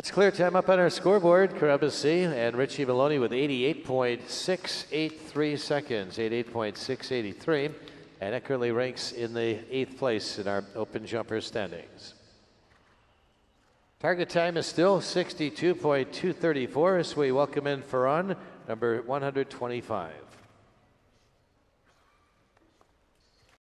That's clear time up on our scoreboard. Carrabis Z and Richie Moloney with 88.683 seconds, 88.683. And it currently ranks in the eighth place in our open jumper standings. Target time is still 62.234 as we welcome in Ferran, number 125.